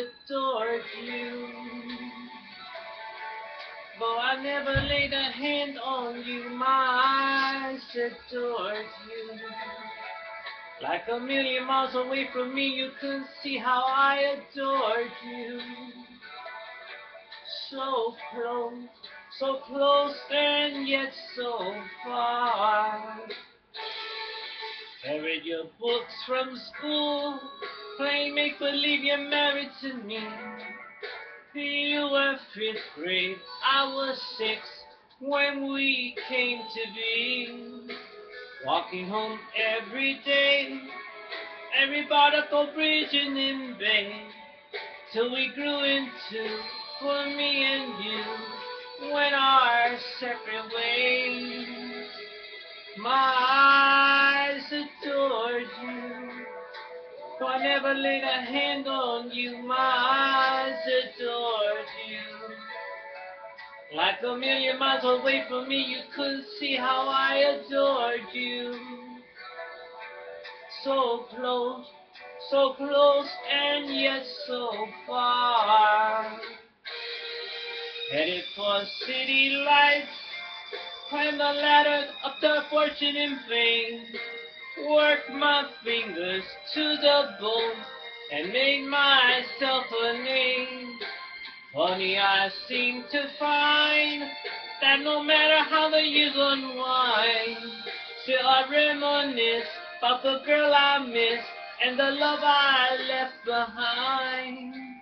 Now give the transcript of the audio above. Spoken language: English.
Adored you. Though I never laid a hand on you, my eyes adored you. Like a million miles away from me, you couldn't see how I adored you. So close, so close, and yet so far. Carried your books from school, playing make believe you're married to me. You were fifth grade, I was six when we came to be. Walking home every day, every Barnacle Bridge and in Bay, till we grew into, for me and you, went our separate ways. My though I never laid a hand on you. My eyes adored you. Like a million miles away from me, you couldn't see how I adored you. So close, so close, and yet so far. Headed for city lights, climb the ladder up to fortune and fame. Work my fingers to the bone and made myself a name. Funny, I seem to find that no matter how the years unwind, still I reminisce about the girl I miss and the love I left behind.